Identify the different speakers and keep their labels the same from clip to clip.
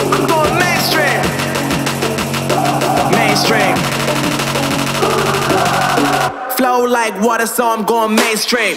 Speaker 1: Going mainstream. Mainstream. Flow like water, so I'm going mainstream.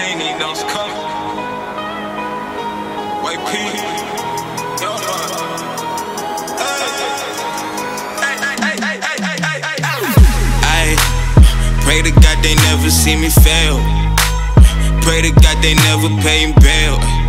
Speaker 2: Ain't even know it's coming. Pray to God they never see me fail. Pray to God they never pay him bail.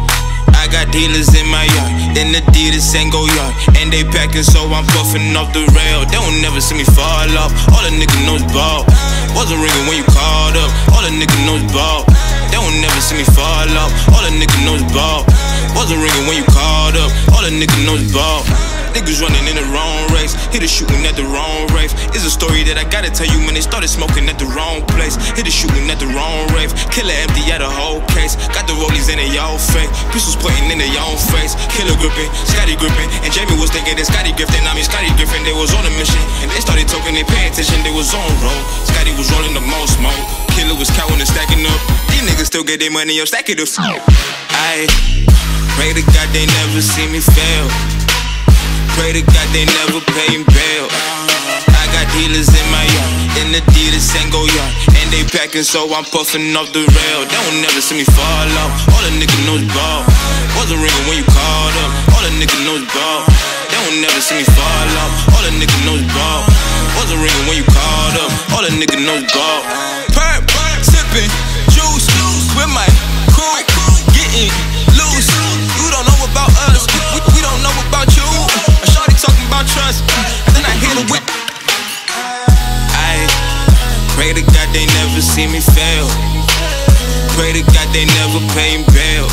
Speaker 2: Got dealers in my yard, then Adidas ain't go yard. And they packing, so I'm puffing off the rail. They won't never see me fall off. All a nigga knows ball. Wasn't ringing when you called up. All a nigga knows ball. They won't never see me fall off. All a nigga knows ball. Wasn't ringing when you called up. All a nigga knows ball. Niggas running in the wrong race, hit a shooting at the wrong rave. It's a story that I gotta tell you when they started smoking at the wrong place. Hit a shooting at the wrong rave, killer empty at a whole case. Got the rollies in their y'all fake, pistols pointing in their own face. Killer gripping, Scotty gripping, and Jamie was thinking that Scotty Griffin. I mean Scotty Griffin, they was on a mission, and they started talking, they paying attention, they was on roll. Scotty was rolling the most smoke, killer was counting and stacking up. These niggas still get their money up, stack it up. I pray to God they never see me fail. Pray to God they never pay him bail. I got dealers in my yard, in Adidas and go yard. And they packing, so I'm puffing off the rail. They won't never see me fall off. All a nigga knows ball. Wasn't ringing when you called up. All a nigga knows ball. They won't never see me fall off. All a nigga knows ball. Wasn't ringing when you called up. All a nigga knows ball. Perp, sipping, juice, with my crew, getting loose. You don't know about us, talking trust, then I hit her with. I pray to God they never see me fail. Pray to God they never pay him bail.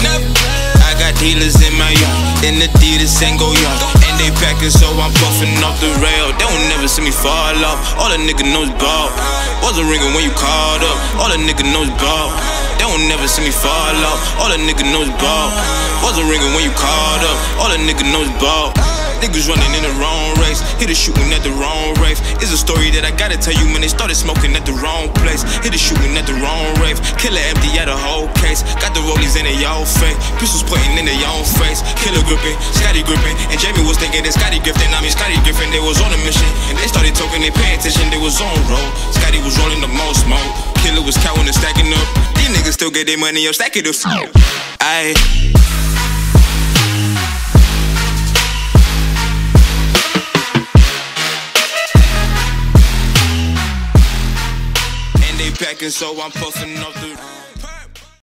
Speaker 2: I got dealers in my yard, in Adidas and go yard. And they packing, so I'm puffing off the rail. They won't never see me fall off. All a nigga knows ball. Wasn't ringing when you called up. All a nigga knows ball. They won't never see me fall off. All a nigga knows ball. Wasn't ringing when you called up. All a nigga knows ball. Niggas running in the wrong race, hit a shooting at the wrong rave. It's a story that I gotta tell you when they started smoking at the wrong place. Hit a shooting at the wrong rave, killer empty at a whole case. Got the rollies in their y'all fake, pistols pointing in their own face. Killer gripping, Scotty gripping, and Jamie was thinking that Scotty Griffin. I mean Scotty Griffin, they was on a mission, and they started talking, they paying attention, they was on roll. Scotty was rolling the most smoke, killer was counting and stacking up. These niggas still get their money up, stack it up. I. Packing, so I'm puffing up the.